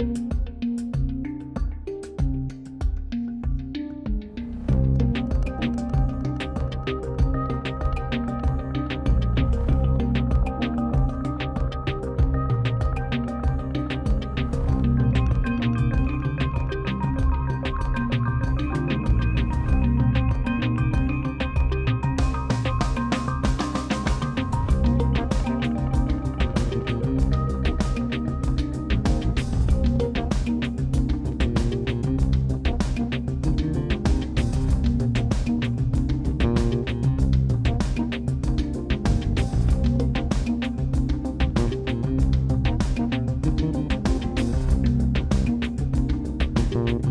you Bye.